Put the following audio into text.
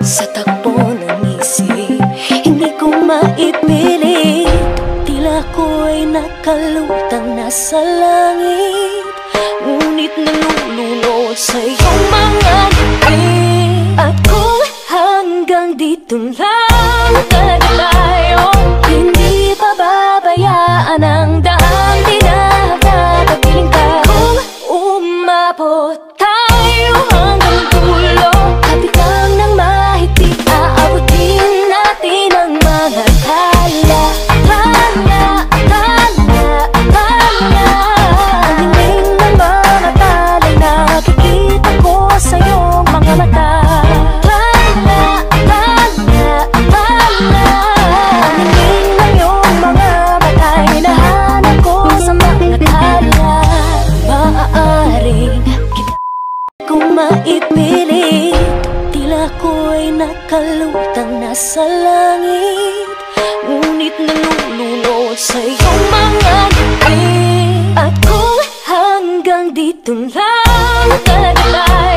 Sa takbo ng isip Hindi ko maipilit Tila ko'y nakalutang nasa langit. Ngunit nalulunod sa kung maipilit Tila ko'y nakalutang nasa langit. Ngunit nalulunod sa iyong mga ngiti. Kung hanggang dito lang talaga